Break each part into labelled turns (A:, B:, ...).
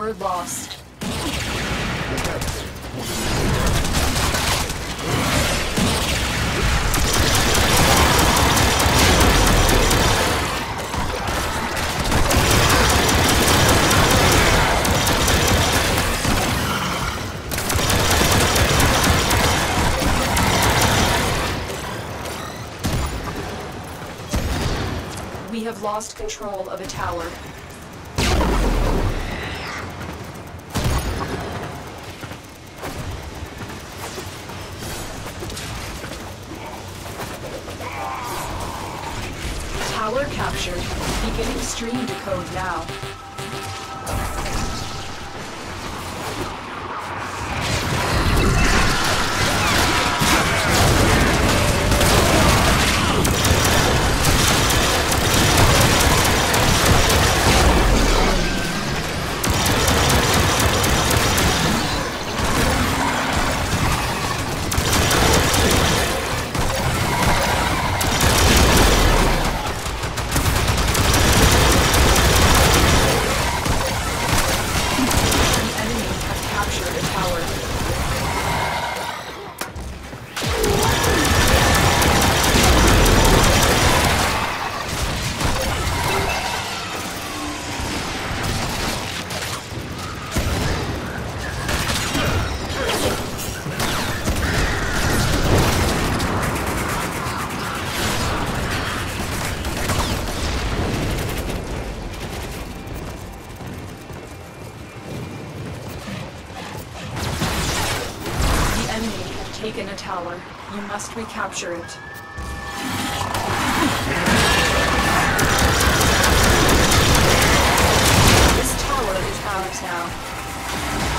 A: Lost. We have lost control of a. Tower decode now. Tower. You must recapture it. This tower is ours now.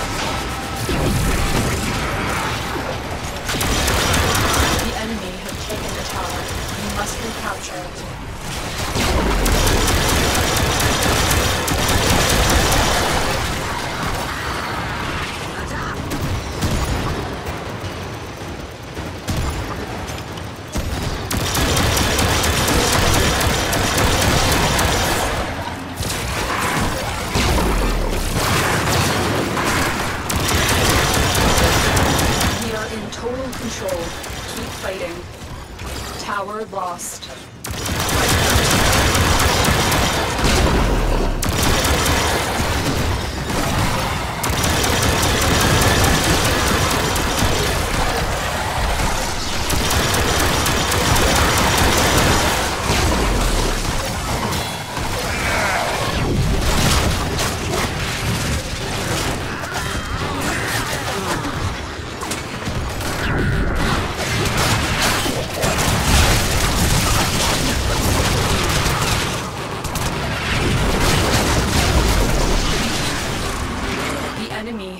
A: Total control. Keep fighting. Tower lost.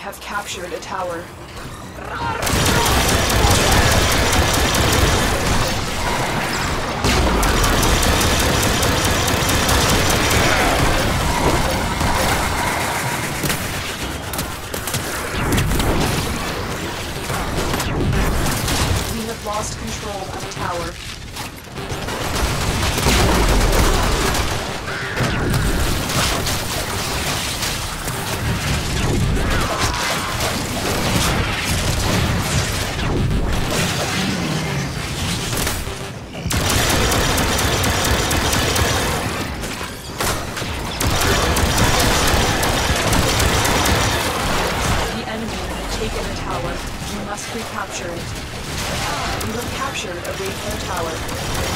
A: Have captured a tower. Recapture it. Ah, you have captured a tower. Tower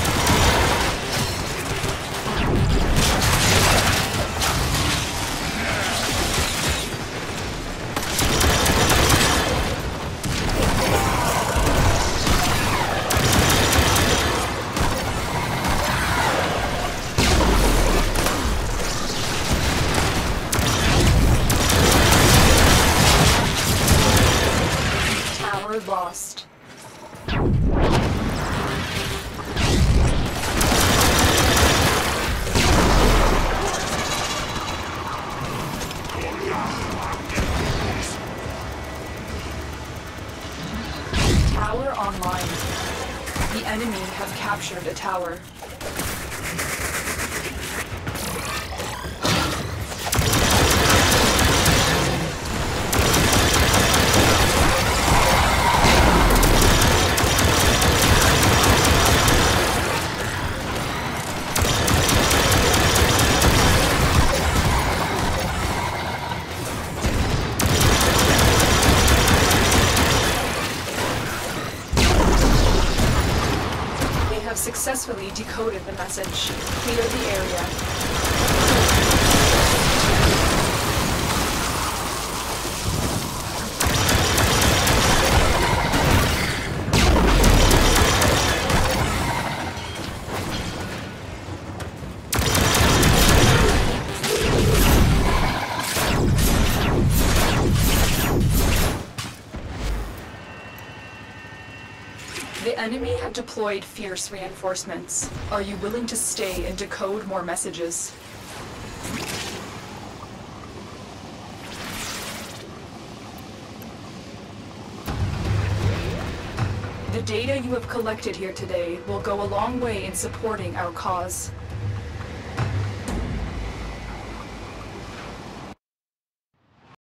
A: captured a tower. Successfully decoded the message. Clear the area. The enemy have deployed fierce reinforcements. Are you willing to stay and decode more messages? The data you have collected here today will go a long way in supporting our cause.